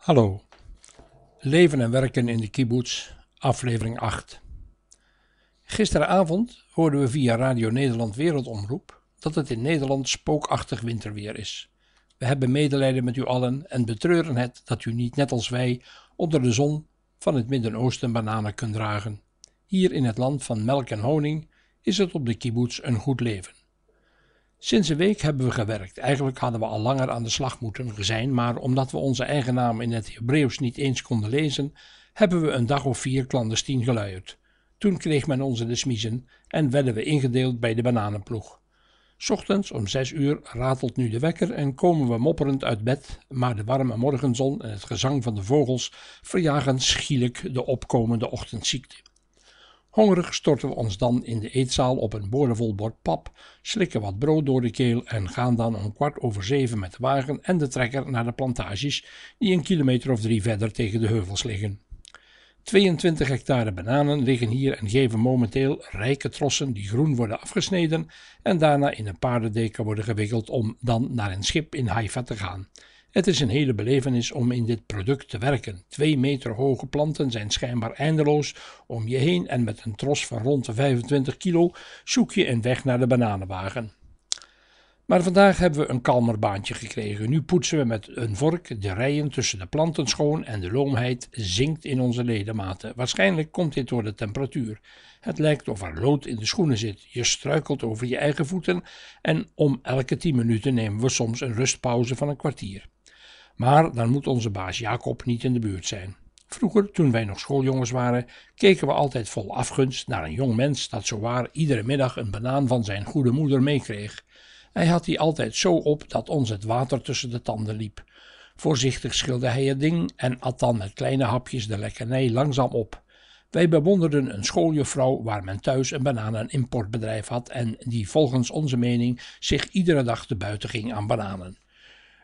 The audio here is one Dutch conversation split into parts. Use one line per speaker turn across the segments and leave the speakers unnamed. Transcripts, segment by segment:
Hallo, leven en werken in de kibbutz, aflevering 8. Gisteravond hoorden we via Radio Nederland Wereldomroep dat het in Nederland spookachtig winterweer is. We hebben medelijden met u allen en betreuren het dat u niet net als wij onder de zon van het Midden-Oosten bananen kunt dragen. Hier in het land van melk en honing is het op de kibbutz een goed leven. Sinds een week hebben we gewerkt. Eigenlijk hadden we al langer aan de slag moeten zijn, maar omdat we onze eigen naam in het Hebreeuws niet eens konden lezen, hebben we een dag of vier clandestien geluierd. Toen kreeg men onze de smiezen en werden we ingedeeld bij de bananenploeg. Ochtends om zes uur ratelt nu de wekker en komen we mopperend uit bed, maar de warme morgenzon en het gezang van de vogels verjagen schielijk de opkomende ochtendziekte. Hongerig storten we ons dan in de eetzaal op een boordevol bord pap, slikken wat brood door de keel en gaan dan om kwart over zeven met de wagen en de trekker naar de plantages die een kilometer of drie verder tegen de heuvels liggen. 22 hectare bananen liggen hier en geven momenteel rijke trossen die groen worden afgesneden en daarna in een paardendeken worden gewikkeld om dan naar een schip in Haifa te gaan. Het is een hele belevenis om in dit product te werken. Twee meter hoge planten zijn schijnbaar eindeloos om je heen en met een tros van rond de 25 kilo zoek je een weg naar de bananenwagen. Maar vandaag hebben we een kalmer baantje gekregen. Nu poetsen we met een vork de rijen tussen de planten schoon en de loomheid zinkt in onze ledematen. Waarschijnlijk komt dit door de temperatuur. Het lijkt of er lood in de schoenen zit. Je struikelt over je eigen voeten en om elke 10 minuten nemen we soms een rustpauze van een kwartier. Maar dan moet onze baas Jacob niet in de buurt zijn. Vroeger, toen wij nog schooljongens waren, keken we altijd vol afgunst naar een jong mens dat zowaar iedere middag een banaan van zijn goede moeder meekreeg. Hij had die altijd zo op dat ons het water tussen de tanden liep. Voorzichtig schilde hij het ding en at dan met kleine hapjes de lekkernij langzaam op. Wij bewonderden een schooljuffrouw waar men thuis een bananen-importbedrijf had en die volgens onze mening zich iedere dag te buiten ging aan bananen.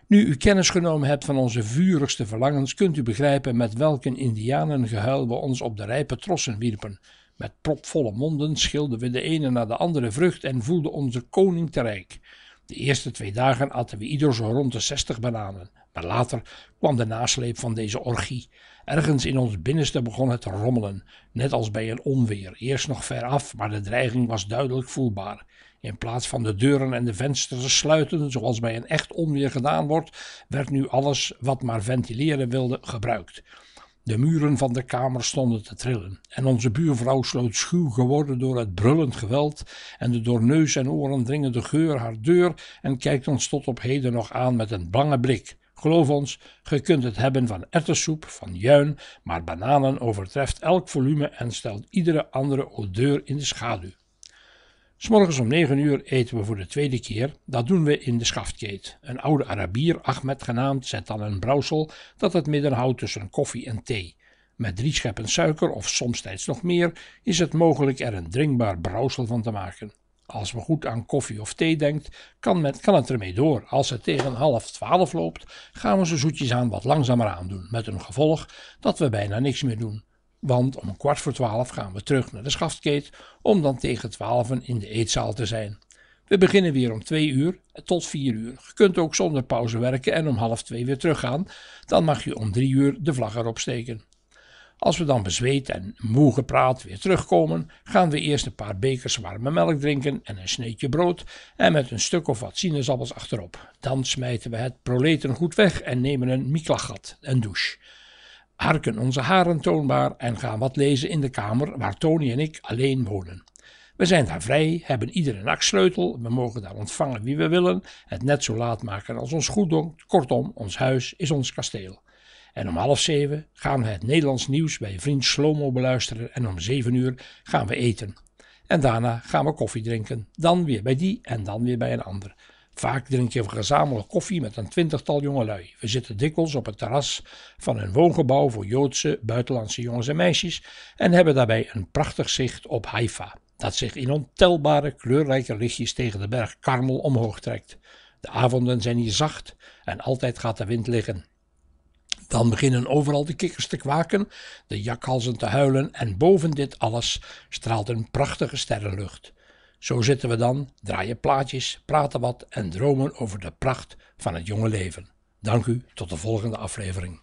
Nu u kennis genomen hebt van onze vurigste verlangens, kunt u begrijpen met welk een indianengehuil we ons op de rijpe trossen wierpen. Met propvolle monden schilden we de ene na de andere vrucht en voelden onze koning te rijk. De eerste twee dagen aten we ieder zo rond de zestig bananen, maar later kwam de nasleep van deze orgie. Ergens in ons binnenste begon het te rommelen, net als bij een onweer. Eerst nog ver af, maar de dreiging was duidelijk voelbaar. In plaats van de deuren en de vensters te sluiten, zoals bij een echt onweer gedaan wordt, werd nu alles wat maar ventileren wilde gebruikt. De muren van de kamer stonden te trillen en onze buurvrouw sloot schuw geworden door het brullend geweld en de door neus en oren dringende geur haar deur en kijkt ons tot op heden nog aan met een bange blik. Geloof ons, ge kunt het hebben van ertessoep, van juin, maar bananen overtreft elk volume en stelt iedere andere odeur in de schaduw. S'morgens om negen uur eten we voor de tweede keer. Dat doen we in de schaftkeet. Een oude Arabier, Ahmed genaamd, zet dan een brouwsel dat het midden houdt tussen koffie en thee. Met drie scheppen suiker, of soms tijds nog meer, is het mogelijk er een drinkbaar brouwsel van te maken. Als we goed aan koffie of thee denkt, kan, kan het ermee door. Als het tegen half twaalf loopt, gaan we ze zoetjes aan wat langzamer aandoen, met een gevolg dat we bijna niks meer doen. Want om kwart voor twaalf gaan we terug naar de schaftkeet om dan tegen twaalfen in de eetzaal te zijn. We beginnen weer om twee uur tot vier uur. Je kunt ook zonder pauze werken en om half twee weer teruggaan. Dan mag je om drie uur de vlag erop steken. Als we dan bezweet en moe gepraat weer terugkomen, gaan we eerst een paar bekers warme melk drinken en een sneetje brood en met een stuk of wat sinaasappels achterop. Dan smijten we het proleten goed weg en nemen een miklachat, een douche harken onze haren toonbaar en gaan wat lezen in de kamer waar Tony en ik alleen wonen. We zijn daar vrij, hebben ieder een nachtsleutel, we mogen daar ontvangen wie we willen, het net zo laat maken als ons goed donkt. Kortom, ons huis is ons kasteel. En om half zeven gaan we het Nederlands nieuws bij vriend Slomo beluisteren en om zeven uur gaan we eten. En daarna gaan we koffie drinken, dan weer bij die en dan weer bij een ander. Vaak drink je gezamenlijk koffie met een twintigtal jongelui. We zitten dikwijls op het terras van een woongebouw voor Joodse buitenlandse jongens en meisjes en hebben daarbij een prachtig zicht op Haifa, dat zich in ontelbare kleurrijke lichtjes tegen de berg Karmel omhoog trekt. De avonden zijn hier zacht en altijd gaat de wind liggen. Dan beginnen overal de kikkers te kwaken, de jakhalzen te huilen en boven dit alles straalt een prachtige sterrenlucht. Zo zitten we dan, draaien plaatjes, praten wat en dromen over de pracht van het jonge leven. Dank u, tot de volgende aflevering.